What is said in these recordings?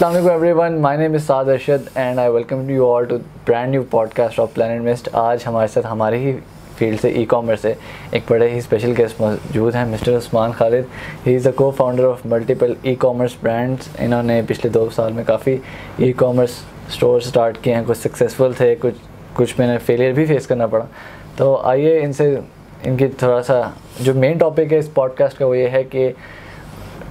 Assalamualaikum, everyone. My name is Saad Arshad, and I welcome you all to brand new podcast of Planet Mist. आज हमारे साथ हमारे ही field से e commerce से एक बड़े ही स्पेशल गेस्ट मौजूद हैं mister Usman Khalid he is the co founder of multiple e commerce brands इन्होंने पिछले दो साल में काफ़ी ई कॉमर्स स्टोर स्टार्ट किए हैं कुछ सक्सेसफुल थे, कुछ कुछ मैंने फेलियर भी फेस करना पड़ा तो आइए इनसे, इनकी थोड़ा सा, जो मेन टॉपिक है इस पॉडकास्ट का वो ये है कि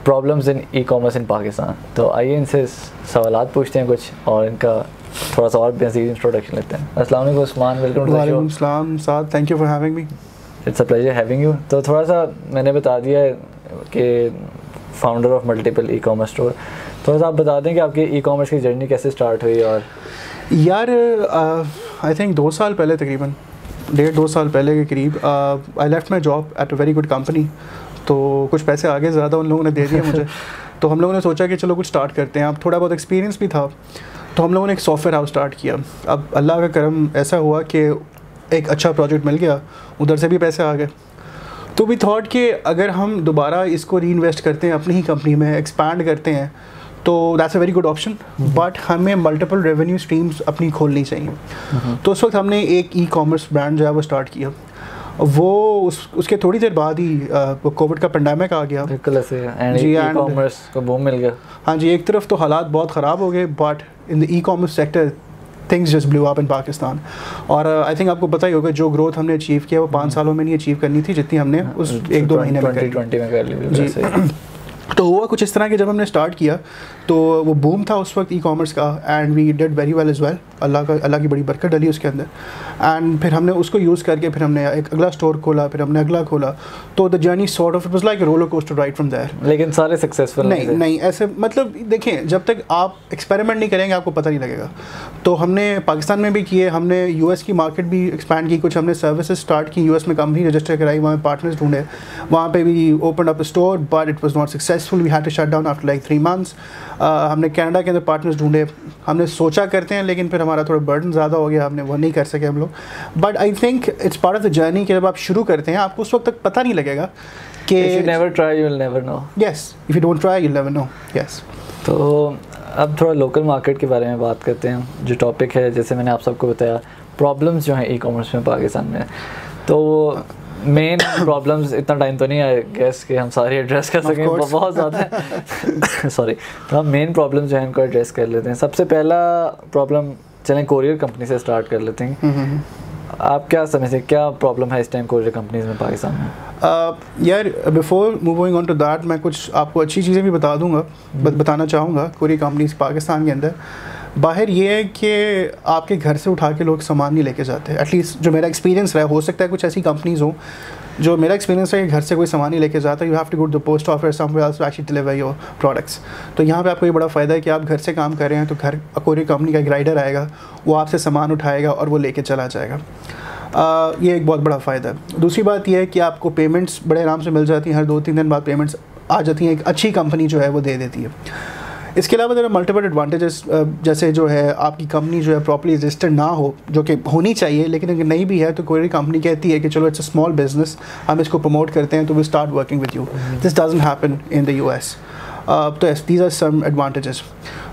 problems in e commerce in Pakistan तो आइए इनसे सवाल पूछते हैं कुछ और इनका थोड़ा सा और मजीद इंट्रोडक्शन लेते हैं। अस्सलाम वालेकुम Usman welcome to the show Saad thank you for having me it's a pleasure having you तो थोड़ा सा मैंने बता दिया है कि founder of multiple e commerce store थोड़ा सा आप बता दें कि आपकी ई कॉमर्स की जर्नी कैसे स्टार्ट हुई और यार आई थिंक दो साल पहले तकरीबन डेढ़ दो साल पहले के करीब I left my job at a very good company तो कुछ पैसे आगे ज़्यादा उन लोगों ने दे दिए मुझे। तो हम लोगों ने सोचा कि चलो कुछ स्टार्ट करते हैं। अब थोड़ा बहुत एक्सपीरियंस भी था। तो हम लोगों ने एक सॉफ्टवेयर हाउस स्टार्ट किया। अब अल्लाह का करम ऐसा हुआ कि एक अच्छा प्रोजेक्ट मिल गया। उधर से भी पैसे आ गए। तो भी थॉट कि अगर हम दोबारा इसको री इन्वेस्ट करते हैं अपनी ही कंपनी में एक्सपैंड करते हैं तो that's a very good option but हमें मल्टीपल रेवेन्यू स्ट्रीम्स अपनी खोलनी चाहिए। हम्म। तो उस वक्त हमने एक ई कॉमर्स ब्रांड जो है वो स्टार्ट किया। वो उस उसके थोड़ी देर बाद ही कोविड का पेंडेमिक आ गया। बिल्कुल ऐसे एंड जी, कॉमर्स को बूम मिल गया। हाँ जी एक तरफ़ तो हालात बहुत ख़राब हो गए but in the e commerce sector things just blew up in Pakistan और आई थिंक आपको पता ही होगा जो ग्रोथ हमने अचीव किया वो पाँच सालों में नहीं अचीव करनी थी जितनी हमने उस एक दो महीने में करी 2020 में कर ली जी। तो हुआ कुछ इस तरह के जब हमने स्टार्ट किया तो वो बूम था उस वक्त ई कॉमर्स का and we did very well is well अल्लाह का अल्लाह की बड़ी बरकत डली उसके अंदर. एंड फिर हमने उसको यूज़ करके फिर हमने एक अगला स्टोर खोला फिर हमने अगला खोला. तो the journey sort of it was like roller coaster right from there लेकिन सारे सक्सेसफुल नहीं नहीं ऐसे मतलब देखें जब तक आप एक्सपेरिमेंट नहीं करेंगे आपको पता नहीं लगेगा. तो हमने पाकिस्तान में भी किए हमने यूएस की मार्केट भी एक्सपैंड की कुछ हमने सर्विसेज़ स्टार्ट की यूएस में कंपनी रजिस्टर कराई वहाँ पार्टनर्स ढूंढे. वहाँ पे भी open up store but it was not successful we had to shut down after like three months हमने कनाडा के अंदर पार्टनर्स ढूंढे हमने सोचा करते हैं लेकिन फिर हमारा थोड़ा बर्डन ज़्यादा हो गया हमने वो नहीं कर सके हम लोग। But I think it's part of the journey कि जब आप शुरू करते हैं आपको उस वक्त तक पता नहीं लगेगा यू कि never try you never know yes if you don't try you never know yes तो अब थोड़ा लोकल मार्केट के बारे में बात करते हैं जो टॉपिक है जैसे मैंने आप सबको बताया प्रॉब्लम्स जो हैं ई कॉमर्स में पाकिस्तान में। तो मेन प्रॉब्लम्स इतना टाइम तो नहीं है गैस कि हम सारी एड्रेस कर सकें बहुत ज़्यादा सॉरी तो हम मेन प्रॉब्लम जो है इनको एड्रेस कर लेते हैं। सबसे पहला प्रॉब्लम चलें कोरियर कंपनी से स्टार्ट कर लेते हैं। आप क्या समझते क्या प्रॉब्लम है इस टाइम कोरियर कंपनीज़ में पाकिस्तान में? Uh, यार before moving on to that मैं कुछ आपको अच्छी चीज़ें भी बता दूँगा बत, बताना चाहूँगा कोरी कंपनीज़ पाकिस्तान के अंदर। बाहर ये है कि आपके घर से उठा के लोग सामान नहीं लेके जाते। एटलीस्ट जो मेरा एक्सपीरियंस रहा हो सकता है कुछ ऐसी कंपनीज़ हों जो मेरा एक्सपीरियंस है कि घर से कोई सामान नहीं लेके जाता। You have to go the post office somewhere else to actually deliver your products तो यहाँ पे आपको ये बड़ा फ़ायदा है कि आप घर से काम कर रहे हैं तो घर कोरी कंपनी का एक राइडर आएगा वो आपसे सामान उठाएगा और वो लेके चला जाएगा। आ, ये एक बहुत बड़ा फ़ायदा है। दूसरी बात यह है कि आपको पेमेंट्स बड़े आराम से मिल जाती हैं। हर दो तीन दिन बाद पेमेंट्स आ जाती हैं। एक अच्छी कंपनी जो है वो दे देती है। इसके अलावा जरा मल्टीपल एडवांटेजेस जैसे जो है आपकी कंपनी जो है प्रॉपरली रजिस्टर्ड ना हो जो कि होनी चाहिए लेकिन अगर नहीं भी है तो कोई कंपनी कहती है कि चलो इट्स अ स्मॉल बिज़नेस हम इसको प्रमोट करते हैं तो we start working with you this doesn't happen in the U S तो दीज आर सम एडवांटेजेस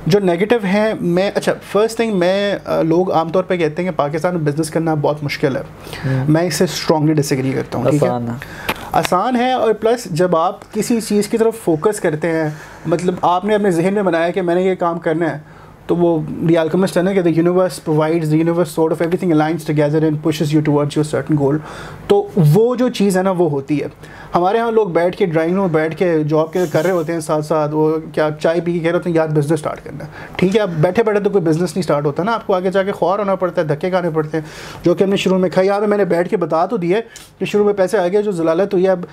जो नेगेटिव हैं मैं अच्छा फ़र्स्ट थिंग मैं uh, लोग आमतौर पे कहते हैं कि पाकिस्तान में बिज़नेस करना बहुत मुश्किल है। मैं इससे स्ट्रांगली डिसग्री करता हूँ ठीक है? आसान है और प्लस जब आप किसी चीज़ की तरफ़ फोकस करते हैं मतलब आपने अपने जहन में बनाया कि मैंने ये काम करना है तो वो द alchemist है ना, कि the universe provides the universe sort of everything aligns together and pushes you towards your certain goal. तो वो जो चीज़ है ना, वो होती है। हमारे यहाँ लोग बैठ के ड्राइंग रूम बैठ के जॉब के कर रहे होते हैं साथ साथ वो क्या चाय पी के कह रहे होते हैं, यार बिज़नेस स्टार्ट करना ठीक है, अब बैठे बैठे तो कोई बिज़नेस नहीं स्टार्ट होता ना, आपको आगे जाके ख्वार होना पड़ता है, धक्के खाने पड़ते हैं, जो कि हमने शुरू में खाई। यहाँ पे मैंने बैठ के बता तो दिया कि शुरू में पैसे आ गए, जो जलालत हुई है, अब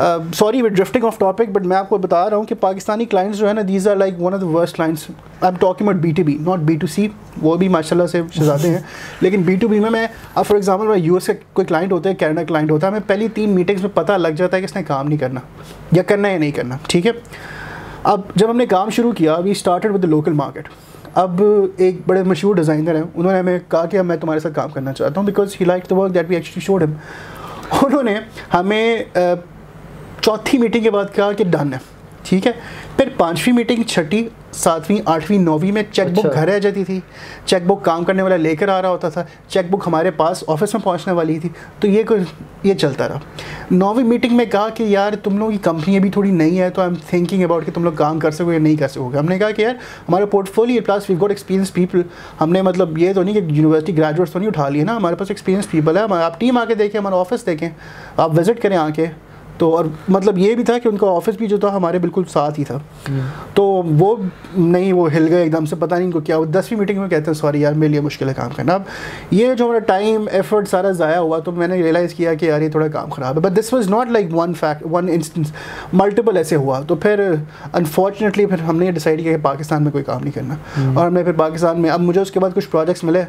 sorry with drifting off topic but मैं आपको बता रहा हूँ कि पाकिस्तानी क्लाइंट्स जो है ना these are like one of the worst clients I am talking about B to B not B to C वो भी माशाल्लाह से शहजादे हैं. लेकिन बी टू बी में मैं, अब फॉर एग्ज़ाम्पल मैं यू एस का कोई क्लाइंट होता है कैनेडा क्लाइंट होता है, हमें पहली तीन मीटिंग्स में पता लग जाता है कि इसने काम नहीं करना, या करना या नहीं करना, ठीक है? अब जब हमने काम शुरू किया we started with the local market अब एक बड़े मशहूर डिज़ाइनर हैं, उन्होंने हमें कहा कि मैं तुम्हारे साथ काम करना चाहता हूँ because he like the work that we actually showed him उन्होंने हमें चौथी मीटिंग के बाद कहा कि डन है। ठीक है? फिर पांचवी मीटिंग छठी सातवीं आठवीं नौवीं में चेक बुक अच्छा। घर रह जाती थी। चेक बुक काम करने वाला लेकर आ रहा होता था। चेक बुक हमारे पास ऑफ़िस में पहुँचने वाली थी। तो ये कोई ये चलता रहा। नौवीं मीटिंग में कहा कि यार तुम लोगों की कंपनी अभी थोड़ी नई है तो आई एम थिंकिंग अबाउट कि तुम लोग काम कर सकोगे या नहीं कर सकोगे? हमने कहा कि यार हमारा portfolio plus we got experience people हमने मतलब ये तो नहीं कि यूनिवर्सिटी ग्रेजुएट्स तो नहीं उठा लिए ना। हमारे पास एक्सपीरियंस पीपल है। आप टीम आके देखें हमारा ऑफ़िस देखें। आप विज़िट करें आके। तो और मतलब ये भी था कि उनका ऑफ़िस भी जो था हमारे बिल्कुल साथ ही था। तो वो नहीं वो हिल गए एकदम से पता नहीं इनको क्या वो दसवीं मीटिंग में कहते हैं सॉरी यार मेरे लिए मुश्किल है काम करना। अब ये जो हमारा टाइम एफर्ट सारा ज़ाया हुआ तो मैंने रियलाइज़ किया कि यार ये थोड़ा काम ख़राब है। But this was not like one fact one instance multiple ऐसे हुआ। तो फिर अनफॉर्चुनेटली फिर हमने ये डिसाइड किया कि पाकिस्तान में कोई काम नहीं करना। और हमने फिर पाकिस्तान में अब मुझे उसके बाद कुछ प्रोजेक्ट्स मिले।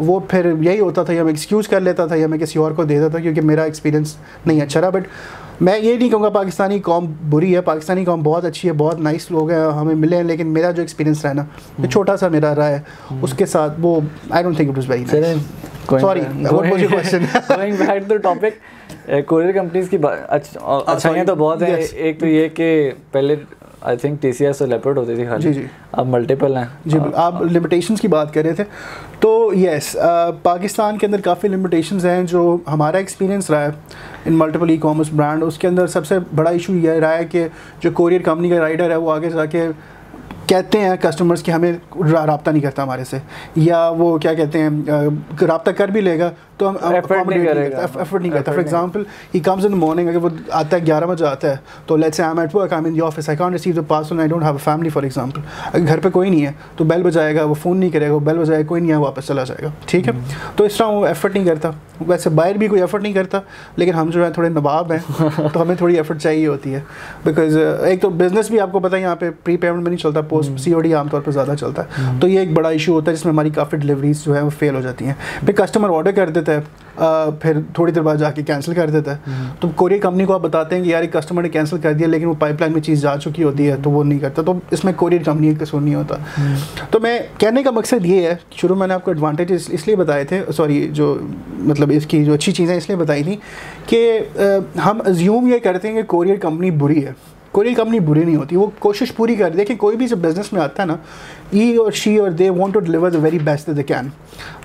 वो फिर यही होता था या मैं एक्सक्यूज़ कर लेता था या मैं किसी और को दे देता था क्योंकि मेरा एक्सपीरियंस नहीं अच्छा रहा। बट मैं ये नहीं कहूँगा पाकिस्तानी कॉम बुरी है पाकिस्तानी कॉम बहुत अच्छी है बहुत नाइस लोग हैं हमें मिले हैं लेकिन मेरा जो एक्सपीरियंस रहा ना ये छोटा सा मेरा रहा है। उसके साथ वो I don't think it was very was going back to topic courier companies की बा- अच्छाइयाँ तो बहुत हैं. एक तो ये कि पहले I think T C S और लेपर्ड होती थी खाली। जी, जी। अब मल्टीपल हैं। जी आप लिमिटेशंस की बात कर रहे थे। तो यस पाकिस्तान के अंदर काफ़ी लिमिटेशंस हैं जो हमारा एक्सपीरियंस रहा है। इन मल्टीपल ई कॉमर्स ब्रांड उसके अंदर सबसे बड़ा इशू ये रहा है कि जो कोरियर कंपनी का राइडर है, वो आगे जाके कहते हैं कस्टमर्स कि हमें रबता नहीं करता हमारे से। या वो क्या कहते हैं रबता कर भी लेगा तो हम Effort नहीं करेगा। एफर्ट नहीं करता। For. Example he comes in the morning अगर वो आता है ग्यारह बजे आता है तो let's say I am at work I am in the office I can't receive the parcel I don't have a family for example अगर घर पे कोई नहीं है तो बेल बजाएगा वो फ़ोन नहीं करेगा वो बेल बजाएगा कोई नहीं है वापस चला जाएगा। ठीक है? तो इस तरह वो एफर्ट नहीं करता। वैसे बाहर भी कोई एफर्ट नहीं करता लेकिन हम जो है थोड़े नवाब हैं तो हमें थोड़ी एफर्ट चाहिए होती है। बिकॉज़ एक तो बिज़नेस भी आपको पता है यहाँ पे प्री पेमेंट में नहीं चलता पोस्ट सी ओ डी आमतौर पर ज़्यादा चलता है। तो ये एक बड़ा इशू होता है जिसमें हमारी काफ़ी डिलीवरीज जो है वो फेल हो जाती हैं। फिर कस्टमर ऑर्डर कर देता है अ, फिर थोड़ी देर बाद जाके कैंसिल कर देता है। तो कोरियर कंपनी को आप बताते हैं कि यार एक कस्टमर ने कैंसिल कर दिया लेकिन वो पाइपलाइन में चीज़ जा चुकी होती है तो वो नहीं करता। तो इसमें कोरियर कंपनी का कसूर नहीं होता। तो मैं कहने का मकसद ये है शुरू मैंने आपको एडवांटेज इसलिए बताए थे सॉरी जो मतलब इसकी जो अच्छी चीज़ें इसलिए बताई थी कि हम अज्यूम ये करते हैं कि कोरियर कंपनी बुरी है। कोरियर कंपनी बुरी नहीं होती वो कोशिश पूरी कर देखिए कोई भी जब बिज़नेस में आता है ना ई और शी और they want to deliver the very best they can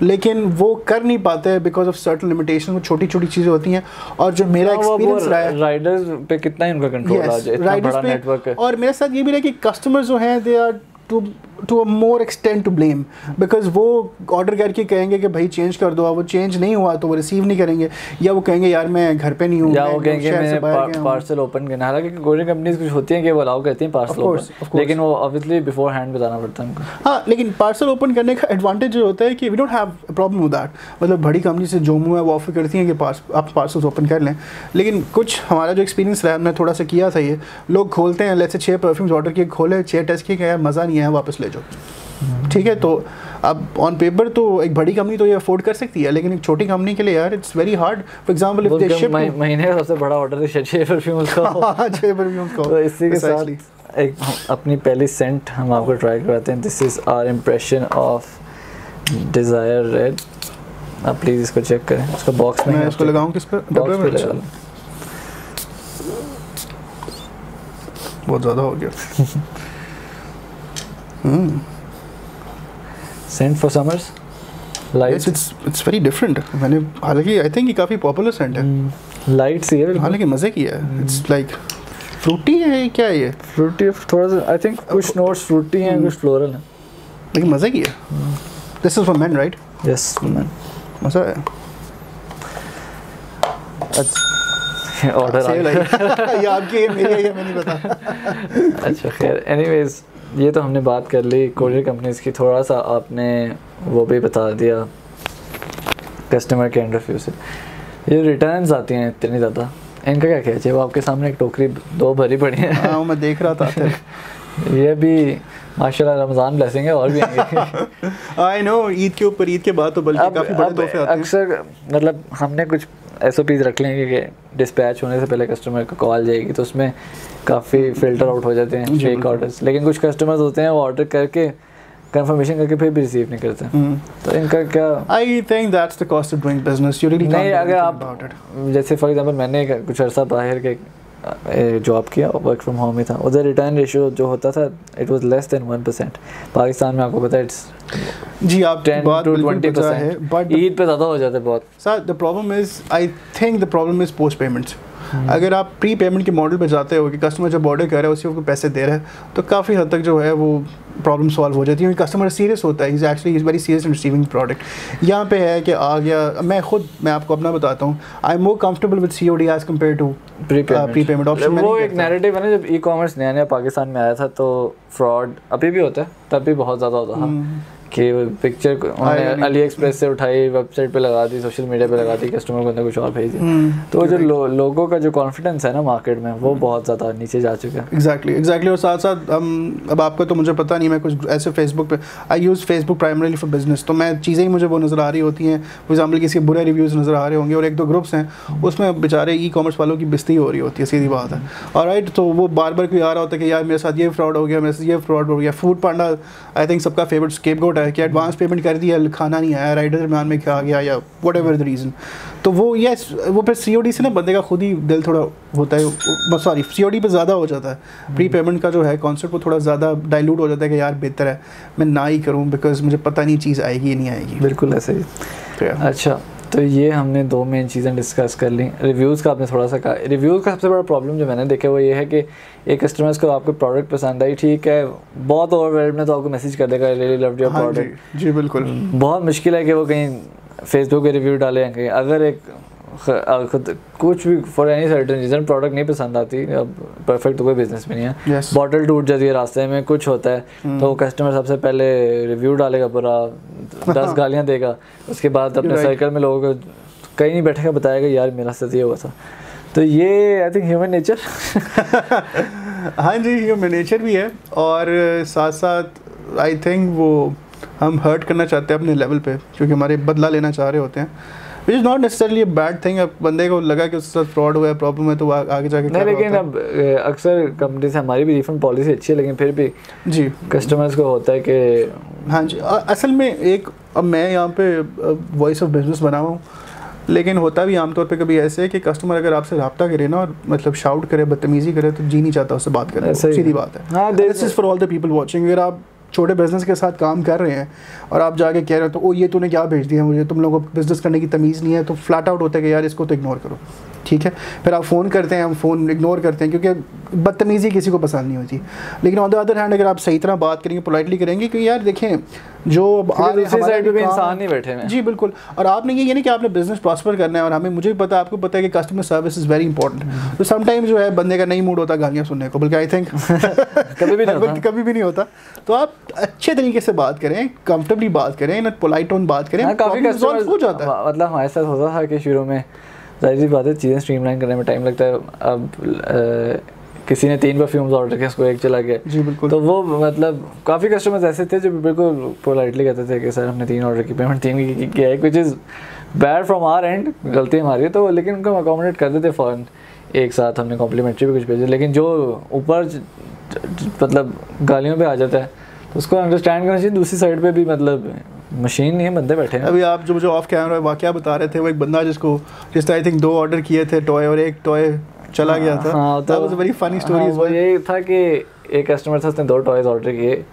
लेकिन वो कर नहीं पाते बिकॉज़ ऑफ़ सर्टन लिमिटेशन वो छोटी छोटी चीज़ें होती हैं। और जो मेरा एक्सपीरियंस रहा है राइडर्स पे कितना ही उनका कंट्रोल Yes, इतना बड़ा पे- नेटवर्क है। और मेरे साथ ये भी रहा कि कस्टमर जो हैं they are to to a more extend to blame because वो ऑर्डर करके कहेंगे कि भाई चेंज कर दो वो चेंज नहीं हुआ तो वो रिसीव नहीं करेंगे। या वो कहेंगे यार मैं घर पे नहीं हूँ या वो कहेंगे मैंने। पार्सल ओपन करना हालाँकि कोरियर कंपनीज़ कुछ होती हैं कि वो अलाउ करती हैं पार्सल ओपन लेकिन वो ऑब्वियसली बिफोर हैंड बताना पड़ता है हाँ लेकिन पार्सल ओपन करने का एडवांटेज जो होता है कि we don't have problem with that मतलब बड़ी कंपनी से जोमू है वो ऑफ़र करती हैं कि आप पार्सल्स ओपन कर लें। लेकिन कुछ हमारा जो एक्सपीरियंस रहा हमने थोड़ा सा किया था ये। लोग खोलते हैं लेट्स से छः परफ्यूम्स ऑर्डर किए खोले छः टेस्ट किए यार मज़ा नहीं आया वापस ले जाओ ठीक है तो अब ऑन पेपर तो एक बड़ी कंपनी तो ये अफोर्ड कर सकती है लेकिन एक छोटी कंपनी के लिए यार it's very hard for example if they ship महीने का सबसे बड़ा ऑर्डर है छः परफ्यूम्स का छः परफ्यूम्स को तो इसी के साथ एक अपनी पहली सेंट हम आपको ट्राई करवाते हैं। This is our impression of Desire Red आप प्लीज़ इसको चेक करें। उसका बॉक्स में इसको लगाऊँ किस बॉक्स डब्बे में? लगा। बहुत ज़्यादा हो गया। हम्म scent for summers Yes, light it's it's very different. मैंने हालाँकि आई थिंक ये काफ़ी पॉपुलर सेंट है। लाइट सी है हालाँकि मज़े की है। इट्स लाइक फ्रूटी है ये? क्या है ये? फ्रूटी थोड़ा सा आई थिंक कुछ नोट्स फ्रूटी हैं कुछ फ्लोरल हैं। लेकिन मज़े की है। This is for man right yes man मज़ा है। अच्छा। ऑर्डर आ गया। ये आपकी है मेरी है ये मैं नहीं पता अच्छा खैर एनीवेज ये तो हमने बात कर ली कोरियर कंपनीज़ की। थोड़ा सा आपने वो भी बता दिया कस्टमर के इंटरव्यू से। ये रिटर्न्स आती हैं इतनी ज़्यादा। इनका क्या कहते हैं? वो आपके सामने एक टोकरी दो भरी पड़ी है। हाँ मैं देख रहा था ये भी माशाल्लाह रमज़ान ब्लेसिंग है और भी आई नो ईद के ऊपर ईद के बाद तो बल्कि काफ़ी बड़े तोहफे आते हैं। अक्सर मतलब हमने कुछ एस ओ पीज रख लेंगे कि डिस्पैच होने से पहले कस्टमर को कॉल जाएगी तो उसमें काफ़ी फ़िल्टर आउट हो जाते हैं फेक ऑर्डर्स लेकिन कुछ कस्टमर्स होते हैं वो ऑर्डर करके कंफर्मेशन करके फिर भी रिसीव नहीं करते। हम्म। तो इनका क्या I think that's the cost of doing business you really नहीं अगर आप जैसे फॉर एग्जांपल मैंने कुछ अर्सा बाहर के जॉब किया वर्क फ्रॉम होम ही था। उधर रिटर्न रेशियो जो होता था it was less than one percent Pakistan में आपको पता है इट्स जी आप ten to twenty percent but Eid पे ज़्यादा हो जाते है बहुत। Sir the problem is I think the problem is post payments. अगर आप प्री पेमेंट के मॉडल पे जाते हो कि कस्टमर जब ऑर्डर कर रहा है उसी को पैसे दे रहा है तो काफ़ी हद तक जो है वो प्रॉब्लम सॉल्व हो जाती है। क्योंकि कस्टमर सीरियस होता है is actually is very serious in receiving product यहाँ पे है कि आ गया मैं खुद मैं आपको अपना बताता हूँ। I am more comfortable with C O D as compare to pre payment option वो एक नैरेटिव है ना जब ई कॉमर्स नया नया पाकिस्तान में आया था तो फ्रॉड अभी भी होता है तब भी बहुत ज़्यादा होता था हम्म। कि पिक्चर उन्होंने अली एक्सप्रेस से उठाई वेबसाइट पे लगा दी सोशल मीडिया पे लगा दी कस्टमर को अंदर कुछ और भेज दिया। हम्म। तो जो लो, लोगों का जो कॉन्फिडेंस है ना मार्केट में वो बहुत ज़्यादा नीचे जा चुका है। एग्जैक्टली एग्जैक्टली और साथ साथ हम अब आपका तो मुझे पता नहीं मैं कुछ ऐसे फेसबुक पे I use Facebook primarily for business तो मैं चीज़ें ही मुझे वो नज़र आ रही होती हैं। फॉर एग्ज़ाम्पल किसी बुरे रिव्यूज़ नज़र आ रहे होंगे और एक दो ग्रुप्स हैं उसमें बेचारे ई कॉमर्स वालों की बिस्ती हो रही होती है सीधी बात है। और राइट तो वो बार बार कोई आ रहा होता है कि यार मेरे साथ ये फ्रॉड हो गया मेरे साथ ये फ्रॉड हो गया फ़ूड पांडा आई थिंक सबका फेवरेट स्केप गोट है कि एडवांस पेमेंट कर दिया खाना नहीं आया राइडर दरमियान में खा गया या वट एवर द रीज़न तो वो यस वो फिर सी से ना बंदे का खुद ही दिल थोड़ा होता है सॉरी सी ओ डी पर ज़्यादा हो जाता है। प्री पेमेंट का जो है कॉन्सेप्ट वो थोड़ा ज़्यादा डायलूट हो जाता है कि यार बेहतर है मैं ना ही करूँ बिकॉज़ मुझे पता नहीं चीज़ आएगी या नहीं आएगी। बिल्कुल ऐसे ही। तो अच्छा तो ये हमने दो मेन चीज़ें डिस्कस कर ली। रिव्यूज़ का आपने थोड़ा सा कहा। रिव्यूज़ का सबसे बड़ा प्रॉब्लम जो मैंने देखा वो ये है कि एक कस्टमर्स को आपको प्रोडक्ट पसंद आई ठीक है बहुत ओवर में तो आपको मैसेज कर देगा रियली लव योर प्रोडक्ट जी बिल्कुल। बहुत मुश्किल है कि वो कहीं फेसबुक पे रिव्यू डालें कहीं। अगर एक कुछ भी for any certain reason product नहीं पसंद आती अब परफेक्ट तो कोई बिज़नेस में नहीं है। यस बॉटल टूट जाती है रास्ते में कुछ होता है हम्म। तो कस्टमर सबसे पहले रिव्यू डालेगा पूरा दस गालियाँ देगा उसके बाद अपने right. सर्कल में लोगों को कहीं नहीं बैठेगा बताएगा यार मेरा साथ ये हुआ था। तो ये आई थिंक ह्यूमन नेचर हाँ जी ह्यूमन नेचर भी है और साथ साथ आई थिंक वो हम हर्ट करना चाहते हैं अपने लेवल पे क्योंकि हमारे बदला लेना चाह रहे होते हैं। Is not necessarily bad thing अब बंदे को लगा कि उसके साथ फ्रॉड हुआ है प्रॉब्लम है तो वो आगे जाके नहीं लेकिन अब अक्सर कंपनी से हमारी भी रिफंड पॉलिसी अच्छी है लेकिन फिर भी जी। कस्टमर्स को होता है कि हाँ जी असल में एक अब मैं यहाँ पे वॉइस ऑफ़ बिज़नेस बना हुआ हूँ लेकिन होता भी आमतौर पे कभी ऐसे है कि कस्टमर अगर आपसे रब्ता करे ना और मतलब शाउट करे बदतमीजी करे तो जी नहीं चाहता उससे बात करने ऐसा को ही सीधी। बात हाँ। This is for all the people watching अगर आप छोटे बिज़नेस के साथ काम कर रहे हैं और आप जाके कह रहे हो तो ओ, ये तूने क्या भेज दिया मुझे? तुम लोगों को बिज़नेस करने की तमीज़ नहीं है। तो फ्लैट आउट होते हैं कि, यार, इसको तो इग्नोर करो। ठीक है? फिर आप फ़ोन करते हैं हम फ़ोन इग्नोर करते हैं क्योंकि बदतमीज़ी किसी को पसंद नहीं होती। लेकिन ऑन द अदर हैंड अगर आप सही तरह बात करेंगे पोलाइटली करेंगे कि यार देखें जो साइड पे इंसान नहीं बैठे हैं। जी बिल्कुल। और आपने ये नहीं कि आपने बिज़नेस प्रॉस्पर करना है और हमें मुझे भी पता आपको पता है कि customer service is very important तो समटाइम जो है बंदे का नहीं मूड होता गालियाँ सुनने को बल्कि आई थिंक कभी भी नहीं होता। कभी भी नहीं होता। तो आप अच्छे तरीके से बात करें कंफर्टेबली बात करें पोलाइट टोन बात करें हाँ काफ़ी हो जाता है। मतलब हमारे साथ होता था कि शुरू में ज़ाहिर सी बात है चीज़ें स्ट्रीमलाइन करने में टाइम लगता है। अब अ, किसी ने तीन परफ्यूम्स ऑर्डर किया उसको एक चला गया। जी बिल्कुल। तो वो मतलब काफ़ी कस्टमर्स ऐसे थे जो बिल्कुल पोलाइटली कहते थे कि सर हमने तीन ऑर्डर की पेमेंट तीन की किया है which is bad from our end गलती हमारी है तो लेकिन उनको अकोमोडेट कर देते फ़ौरन एक साथ हमने कॉम्प्लीमेंट्री भी कुछ भेजे। लेकिन जो ऊपर मतलब गालियों पर आ जाता है तो उसको अंडरस्टैंड करना चाहिए। दूसरी साइड पर भी मतलब मशीन नहीं है बंदे बैठे हैं। अभी आप जो मुझे ऑफ़ कैमरा वाकया बता रहे थे वो एक बंदा जिसको जिसने आई थिंक दो ऑर्डर किए थे टॉय और एक टॉय चला गया था। हाँ, अ वेरी फनी स्टोरी वो ये था कि एक कस्टमर था उसने दो टॉयज ऑर्डर किए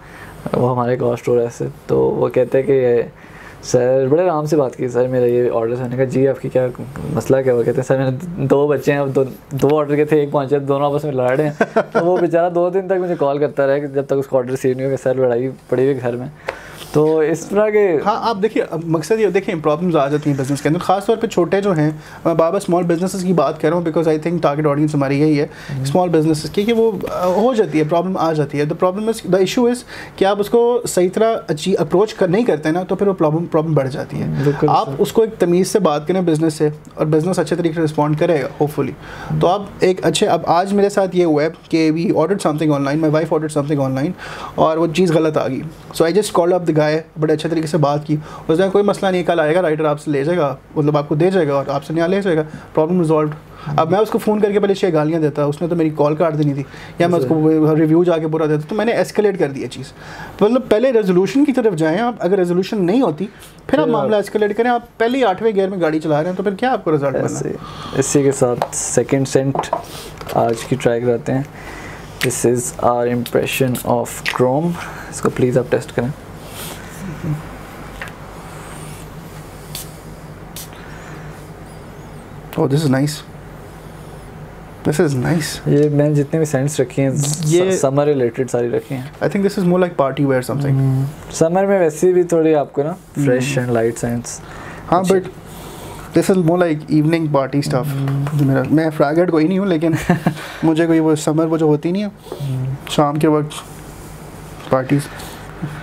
वो हमारे एक और स्टोर है तो वो कहते हैं कि सर बड़े आराम से बात की सर मेरा ये ऑर्डर मैंने कहा जी आपकी क्या मसला क्या वो कहते हैं सर मैंने दो बच्चे हैं अब दो दो ऑर्डर के थे एक पहुँचे दोनों आपस में लड़ रहे हैं। तो वो बेचारा दो दिन तक मुझे कॉल करता रहा कि जब तक उसका ऑर्डर रिसीव नहीं हो गया सर लड़ाई पड़ी हुई घर में। तो इस तरह के हाँ आप देखिए मकसद ये देखिए प्रॉब्लम्स आ जाती हैं बिज़नेस के अंदर। खास तौर पे छोटे जो हैं मैं बार स्मॉल बिजनेसेस की बात कर रहा हूँ because I think target audience हमारी यही है स्मॉल बिजनेसेस की कि वो हो जाती है प्रॉब्लम आ जाती है। The problem is the issue is कि आप उसको सही तरह अच्छी अप्रोच कर नहीं करते ना तो फिर वो प्रॉब्लम प्रॉब्लम बढ़ जाती है। आप उसको एक तमीज़ से बात करें बिज़नेस से और बिज़नेस अच्छे तरीके से रिस्पॉन्ड करेगा होपफुली तो आप एक अच्छे अब आज मेरे साथ ये हुआ है कि we order something online my wife order something online और वो चीज़ गलत आ गई। So I just call up the guy बड़े अच्छे तरीके से बात की। उसने कोई मसला नहीं कल आएगा राइटर आपसे ले जाएगा मतलब आपको दे जाएगा और आपसे यहाँ ले जाएगा प्रॉब्लम रिजॉल्व अब मैं उसको फ़ोन करके पहले छः गालियाँ देता उसने तो मेरी कॉल काट देनी थी या मैं उसको रिव्यू जाके बुरा देता तो मैंने एस्केलेट कर दिया चीज़। मतलब पहले रेजोल्यूशन की तरफ़ जाएँ आप अगर रेजोल्यूशन नहीं होती फिर आप मामला एस्केलेट करें आप पहले ही आठवें गेयर में गाड़ी चला रहे हैं तो फिर क्या आपको रिज़ल्ट इसी के साथ सेकेंड सेंट आज की ट्राई कराते हैं। This is our impression of Chrome इसको प्लीज़ आप टेस्ट करें। Oh, this is nice. This is nice. ये मैंने जितने भी सेंट्स रखे हैं ये समर रिलेटेड सारी रखी हैं। I think this is more like party wear something. Summer में वैसे भी थोड़ी आपको ना फ्रेश एंड लाइट सेंट्स हाँ but this is more like evening party stuff मेरा मैं फ्रैगेट कोई नहीं हूँ लेकिन मुझे कोई वो समर वो जो होती नहीं है शाम के वक्त parties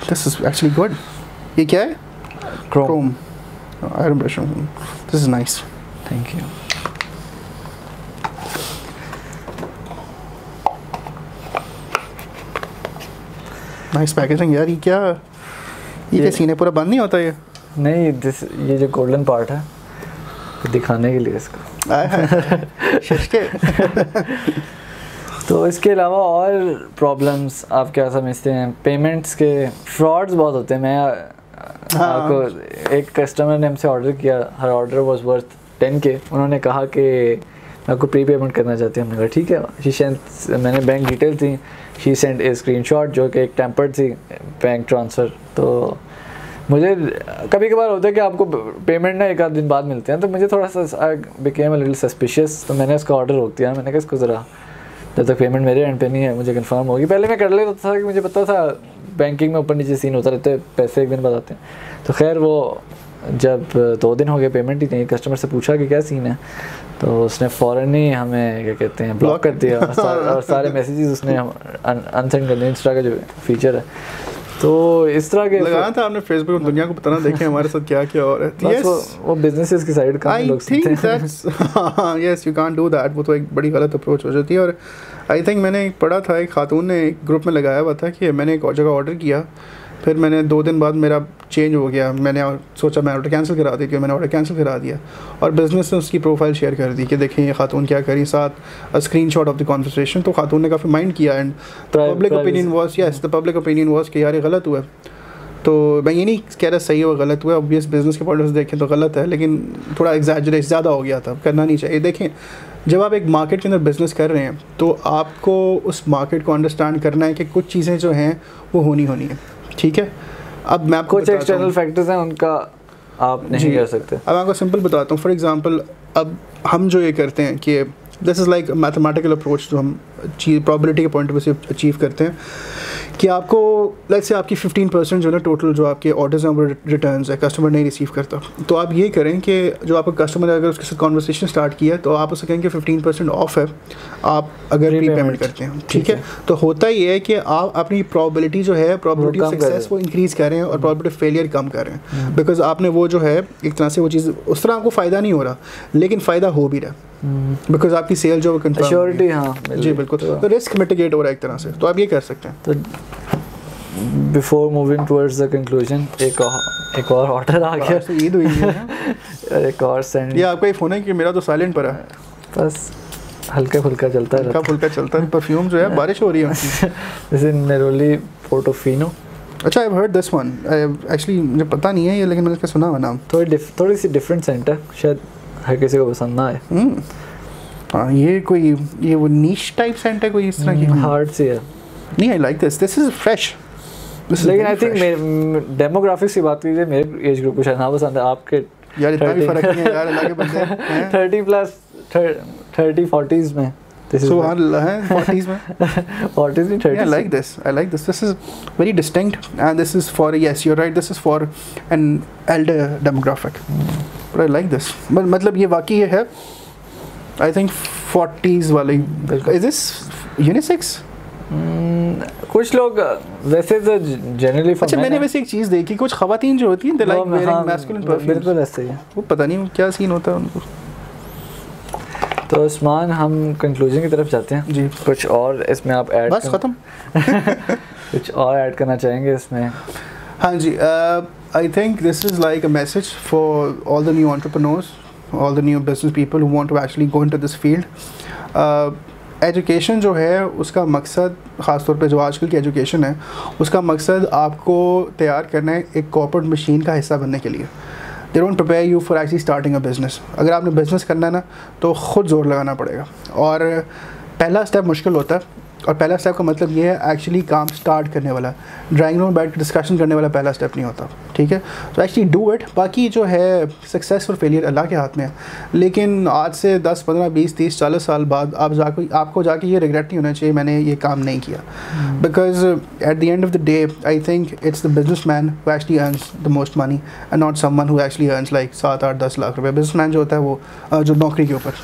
this is actually good ये क्या है? Chrome iron brush this is nice thank you nice packaging यार ये क्या? ये क्या सीने पूरा बंद नहीं होता ये? नहीं दिस ये जो गोल्डन पार्ट है दिखाने के लिए इसको। तो इसके अलावा और प्रॉब्लम्स आप क्या समझते हैं? पेमेंट्स के फ्रॉड्स बहुत होते हैं। मैं। आपको एक कस्टमर ने हमसे ऑर्डर किया हर order was worth ten K उन्होंने कहा कि मैं आपको प्री पेमेंट करना चाहती हूँ। हमने कहा ठीक है। शी सेंट मैंने बैंक डिटेल थी शी सेंट ए स्क्रीन जो कि एक टेम्पर्ड थी बैंक ट्रांसफ़र तो मुझे कभी कभार होता है कि आपको पेमेंट ना एक आध दिन बाद मिलते हैं तो मुझे थोड़ा सा बिकेम अ लिटिल सस्पिशियस तो मैंने उसका ऑर्डर रोक दिया। मैंने कहा इसको ज़रा जब तक पेमेंट मेरे एंड पे नहीं है मुझे कंफर्म होगी। पहले मैं कर लेता था कि मुझे पता था बैंकिंग में ऊपर नीचे सीन होता रहता है पैसे एक दिन बाद आते हैं। तो खैर वो जब दो दिन हो गए पेमेंट ही नहीं कस्टमर से पूछा कि क्या सीन है तो उसने फ़ौरन ही हमें क्या कहते हैं ब्लॉक कर दिया। और, सारे, और सारे मैसेजेस उसने अनसेंड कर दिए। इंस्टा का जो फीचर है तो इस तरह के लगाया था आपने फेसबुक दुनिया को पता ना देखे हमारे साथ क्या क्या हो रहा है। यस वो, बिजनेसेस की साइड का लोग think that's yes you can't do that वो तो एक बड़ी गलत अप्रोच हो जाती है। और आई थिंक मैंने पढ़ा था एक खातून ने एक ग्रुप में लगाया हुआ था कि मैंने एक जगह ऑर्डर किया। फिर मैंने दो दिन बाद मेरा चेंज हो गया। मैंने सोचा मैं ऑर्डर कैंसिल करा दी कि मैंने ऑर्डर कैंसिल करा दिया। और बिज़नेस ने उसकी प्रोफ़ाइल शेयर कर दी कि देखें ये खातून क्या करी। साथ screenshot of the conversation तो खातून ने काफ़ी माइंड किया and public opinion was yes the public opinion was कि यार ये गलत हुआ। तो मैं ये नहीं कह रहा सही हुआ गलत हुआ। ऑब्वियस बिज़नेस के पॉइंट से देखें तो गलत है लेकिन थोड़ा एग्जैजरेट ज़्यादा हो गया था। करना नहीं चाहिए। देखें जब आप एक मार्केट के अंदर बिज़नेस कर रहे हैं तो आपको उस मार्केट को अंडरस्टैंड करना है कि कुछ चीज़ें जो हैं वो होनी होनी है। ठीक है? अब मैं आपको कुछ एक्सटर्नल फैक्टर्स हैं उनका आप नहीं कर सकते। अब आपको सिंपल बताता हूँ। फॉर एग्ज़ाम्पल अब हम जो ये करते हैं कि this is like mathematical approach जो हम प्रॉबिलिटी के पॉइंट ऑफ़ व्यू से अचीव करते हैं। कि आपको लाइक से आपकी 15 परसेंट जो है ना टोटल जो आपके ऑर्डर्स हैं वो रिटर्न है कस्टमर नहीं रिसीव करता। तो आप ये करें कि जो आपका कस्टमर अगर उसके साथ कॉन्वर्सेशन स्टार्ट किया तो आप उसे कहें कि फिफ्टीन परसेंट ऑफ़ है आप अगर प्री पेमेंट करते हैं। ठीक है? तो होता ये है कि आप अपनी प्रॉबिलिटी जो है प्रॉबिलिटी ऑफ़ सक्सेस वो इंक्रीज़ करें और प्रॉबिलिटी ऑफ़ फेलियर कम करें बिकॉज़ आपने वो जो है एक तरह से वो चीज़ उस तरह आपको फ़ायदा नहीं हो रहा लेकिन फ़ायदा हो भी रहा। है बिकॉज़ हम्म। आपकी सेल जो कंफर्म हाँ जी बिल्कुल। तो रिस्क मिटिगेट हो रहा है एक तरह से। तो आप ये कर सकते हैं। तो before moving towards the conclusion एक और एक और ऑर्डर आ गया। तो ईद हुई है। एक और सेंड ये आपका ही फ़ोन है कि मेरा तो साइलेंट पर है? बस हल्का फुल्का चलता है। हल्का फुल्का चलता है। परफ्यूम जो है बारिश हो रही है जैसे नेरोली पोर्टोफिनो अच्छा I heard this one actually मुझे पता नहीं है ये लेकिन मैंने इसका सुना हुआ नाम। थोड़ी थोड़ी सी डिफरेंट सेंट है। शायद हर किसी को पसंद ना आए। हम्म। हाँ ये कोई ये वो नीश टाइप सेंट है कोई इस तरह की? हार्ड सी है। नहीं I like this this is fresh लेकिन आई थिंक डेमोग्राफिक से बात कीजिए मेरे एज ग्रुप को शायद ना पसंद है आपके यार इतना भी फ़र्क नहीं है यार अल्लाह के बंदे थर्टी प्लस थर्टी फोर्टीज में। सुहान अल्लाह है फोर्टीज में। फोर्टीज में thirty like this I like this this is very distinct and this is for yes you are right this is for an elder demographic but I like this मतलब ये वाकई है I think forties वाले is this unisex कुछ लोग वैसे तो generally अच्छा मैंने वैसे एक चीज़ देखी कुछ खवातीन जो होती हैं they like wearing masculine perfume बिल्कुल ऐसे ही वो पता नहीं क्या सीन होता है उनको। तो उस्मान हम कंक्लूजन की तरफ़ जाते हैं। जी। कुछ और इसमें आप ऐड बस ख़त्म। कुछ और ऐड करना चाहेंगे इसमें? हाँ जी I think this is like a message for all the new entrepreneurs all the new business people who want to actually go into this field. Uh, education जो है, उसका मकसद ख़ास तौर पे जो आजकल की एजुकेशन है, उसका मकसद आपको तैयार करना है एक कॉर्पोरेट मशीन का हिस्सा बनने के लिए। They don't prepare you for actually starting a business अगर आपने बिज़नेस करना है ना तो ख़ुद ज़ोर लगाना पड़ेगा। और पहला स्टेप मुश्किल होता है, और पहला स्टेप का मतलब ये है एक्चुअली काम स्टार्ट करने वाला। ड्राइंग रूम बैठ डिस्कशन करने वाला पहला स्टेप नहीं होता। ठीक है? तो एक्चुअली डू इट बाकी जो है सक्सेस और फेलियर अल्लाह के हाथ में है। लेकिन आज से 10 15 20 30 40 साल बाद आप जाकर आपको जाके ये रिग्रेट नहीं होना चाहिए मैंने ये काम नहीं किया। Because at the end of the day I think it's the businessman who actually earns the most money and not someone who actually earns like सात आठ दस लाख रुपये बिज़नेस मैन जो होता है वो जो नौकरी के ऊपर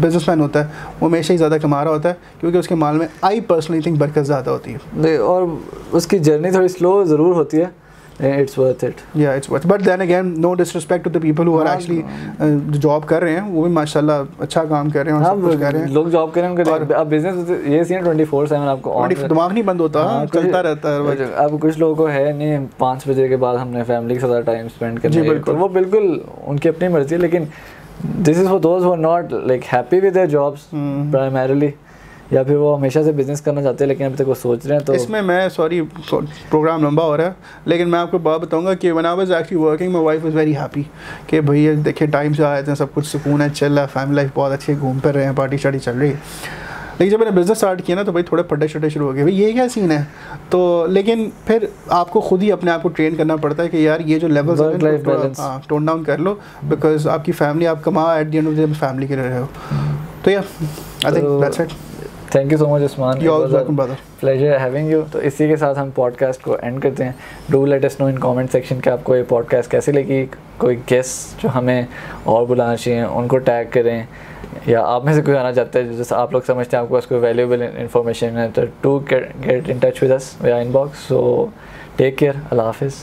बिज़नेस मैन होता है वो हमेशा ही ज़्यादा कमा रहा होता है क्योंकि उसके माल में आई पर्सनली थिंक बरकत ज़्यादा होती है। और उसकी जर्नी थोड़ी स्लो ज़रूर होती है। इट्स वर्थ इट या it's worth but then again no disrespect to the people who are actually जो जॉब कर रहे हैं वो भी माशाल्लाह अच्छा काम कर रहे हैं और सब कुछ कर रहे हैं। लोग जॉब कर रहे हैं उनके अब बिज़नेस ये सीन 24/7 आपको ऑन दिमाग नहीं बंद होता हाँ, चलता रहता है अब कुछ लोगों को है नहीं पाँच बजे के बाद हमने फैमिली के साथ टाइम स्पेंड करना तो वो बिल्कुल उनकी अपनी मर्ज़ी है लेकिन this is for those who are not like happy with their jobs primarily या फिर वो हमेशा से बिज़नेस करना चाहते हैं लेकिन अभी तक वो सोच रहे हैं तो इसमें मैं सॉरी प्रोग्राम लंबा हो रहा है लेकिन मैं आपको बात बताऊँगा कि when I was actually working my wife is very happy कि भैया देखिए टाइम से आए थे सब कुछ सुकून है चल रहा है फैमिली लाइफ बहुत अच्छी घूम फिर रहे हैं पार्टी शार्टी चल रही है। लेकिन जब मैंने बिज़नेस स्टार्ट किया ना तो भाई थोड़े पड्डे शड्डे शुरू हो गए। भाई ये क्या सीन है? तो लेकिन फिर आपको खुद ही अपने आप को ट्रेन करना पड़ता है कि यार ये जो लेवल हाँ टोन डाउन कर लो बिकॉज़ आपकी फैमिली आप कमा at the end of the family के रहे हो। तो या I think that's it thank you so much Usman pleasure having you तो इसी के साथ हम पॉडकास्ट को एंड करते हैं. Do let us know in comment section के आपको ये पॉडकास्ट कैसे लगी. कोई गेस्ट जो हमें और बुलाना चाहिए उनको टैग करें. या आप में से कोई आना चाहते हैं जैसे आप लोग समझते हैं आपके पास कोई वैल्यूबल इन्फॉर्मेशन है तो to get in touch with us या इनबॉक्स सो टेक केयर अल्लाह हाफिज़